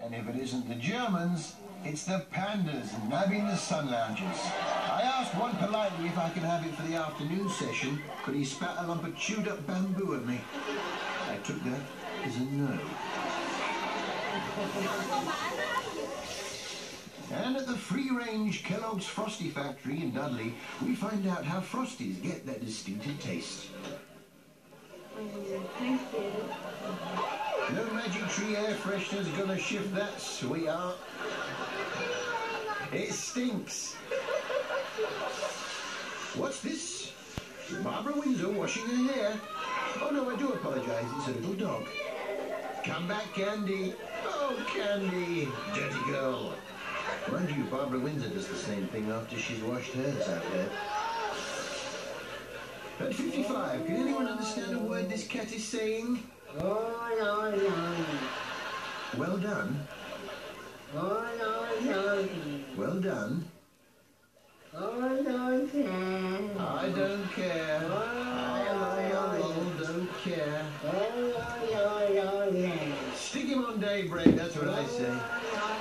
And if it isn't the Germans, it's the pandas nabbing the sun loungers. I asked one politely if I could have it for the afternoon session, but he spat a lump of chewed up bamboo at me. I took that as a no. And at the free-range Kellogg's Frosty factory in Dudley, we find out how Frosties get their distinctive taste. Tree air freshener's gonna shift that, sweetheart. It stinks. What's this? Barbara Windsor washing her hair. Oh no, I do apologise. It's a little dog. Come back, Candy. Oh, Candy. Dirty girl. Mind you, Barbara Windsor does the same thing after she's washed hers out there. At 55, can anyone understand a word this cat is saying? Oh, no, no. Well done. Oh, no, no. Well done. Oh, no, no. I don't care. I don't care. Oh, no, no, no. Stick him on daybreak, that's what I say.